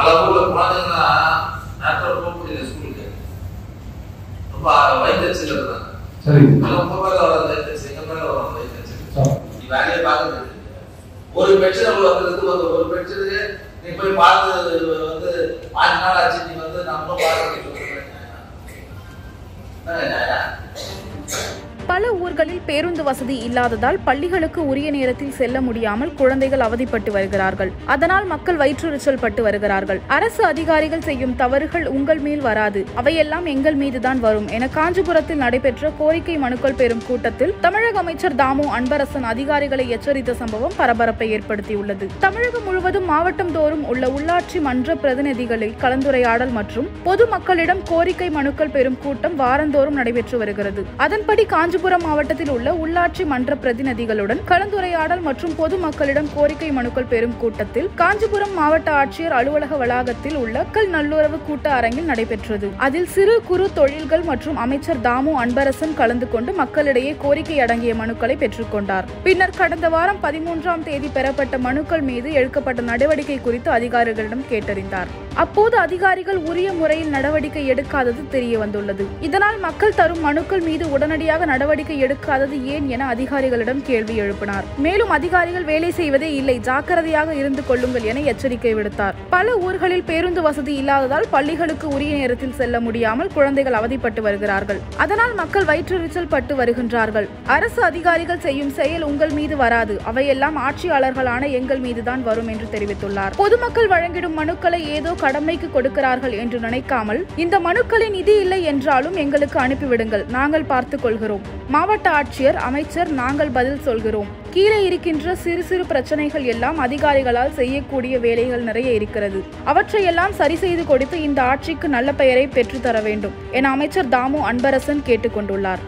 பல ஊர்ல போக முடியல ஸ்கூலுக்கு ரொம்ப சரி. உங்க வர எங்க வர நீ வேலையை பார்க்கறது ஒரு பென்ஷன் வந்து வந்து ஒரு பென்ஷனுக்கு நீ போய் பார்த்து வந்து பாஞ்சு நாள் ஆச்சு நீ பல ஊர்களில் பேருந்து வசதி இல்லாததால் பள்ளிகளுக்கு உரிய நேரத்தில் செல்ல முடியாமல் குழந்தைகள் அவதிப்பட்டு வருகிறார்கள். அதனால் மக்கள் வயிற்றுச்சல் பட்டு வருகிறார்கள். அரசு அதிகாரிகள் செய்யும் தவறுகள் உங்கள் மேல் வராது. அவையெல்லாம் எங்கள் மீதுதான் வரும் என காஞ்சிபுரத்தில் நடைபெற்ற கோரிக்கை மனுக்கள் பெறும் கூட்டத்தில் தமிழக அமைச்சர் தாமு அன்பரசன் அதிகாரிகளை எச்சரித்த சம்பவம் பரபரப்பை ஏற்படுத்தியுள்ளது. தமிழகம் முழுவதும் மாவட்டம் தோறும் உள்ள உள்ளாட்சி மன்ற பிரதிநிதிகளை கலந்துரையாடல் மற்றும் பொதுமக்களிடம் கோரிக்கை மனுக்கள் பெறும் கூட்டம் வாரந்தோறும் நடைபெற்று வருகிறது. அதன்படி காஞ்சிபுரம் மாவட்டத்தில் உள்ள உள்ளாட்சி மன்ற பிரதிநிதிகளுடன் கலந்துரையாடல் மற்றும் பொதுமக்களிடம் கோரிக்கை மனுக்கள் பெறும் கூட்டத்தில் காஞ்சிபுரம் மாவட்ட ஆட்சியர் அலுவலக வளாகத்தில் உள்ள கல் நல்லுறவு கூட்ட அரங்கில் நடைபெற்றது. அதில் சிறு குறு தொழில்கள் மற்றும் அமைச்சர் தாமு அன்பரசன் கலந்து கொண்டு மக்களிடையே கோரிக்கை அடங்கிய மனுக்களை பெற்றுக்கொண்டார் பின்னர் கடந்த வாரம் பதிமூன்றாம் தேதி பெறப்பட்ட மனுக்கள் மீது எடுக்கப்பட்ட நடவடிக்கை குறித்து அதிகாரிகளிடம் கேட்டறிந்தார். அப்போது அதிகாரிகள் உரிய முறையில் நடவடிக்கை எடுக்காதது தெரிய வந்துள்ளது இதனால் மக்கள் தரும் மனுக்கள் மீது உடனடியாக நடவடிக்கை நடவடிக்கை எடுக்காதது ஏன் என அதிகாரிகளிடம் கேள்வி எழுப்பினார். மேலும் அதிகாரிகள் வேலை செய்வதே இல்லை ஜாக்கிரதையாக இருந்து கொள்ளுங்கள் என எச்சரிக்கை விடுத்தார். பல ஊர்களில் பேருந்து வசதி இல்லாததால் பள்ளிகளுக்கு உரிய நேரத்தில் செல்ல முடியாமல் குழந்தைகள் அவதிப்பட்டு வருகிறார்கள். அதனால் மக்கள் வயிற்றெரிச்சல் பட்டு வருகின்றார்கள். அரசு அதிகாரிகள் செய்யும் செயல் உங்கள் மீது வராது. அவையெல்லாம் ஆட்சியாளர்களான எங்கள் மீதுதான் வரும் என்று தெரிவித்துள்ளார். பொதுமக்கள் வழங்கிடும் மனுக்களை ஏதோ கடமைக்கு கொடுக்கிறார்கள் என்று நினைக்காமல் இந்த மனுக்களின் நிதி இல்லை என்றாலும் எங்களுக்கு அனுப்பிவிடுங்கள். நாங்கள் பார்த்துக் கொள்கிறோம். மாவட்ட ஆட்சியர் அமைச்சர் நாங்கள் பதில் சொல்கிறோம். கீழே இருக்கின்ற சிறு சிறு பிரச்சனைகள் எல்லாம் அதிகாரிகளால் செய்யக்கூடிய வேலைகள் நிறைய இருக்கிறது. அவற்றையெல்லாம் சரி செய்து கொடுத்து இந்த ஆட்சிக்கு நல்ல பெயரை பெற்றுத்தர வேண்டும் என அமைச்சர் தாமு அன்பரசன் கேட்டுக்கொண்டுள்ளார்.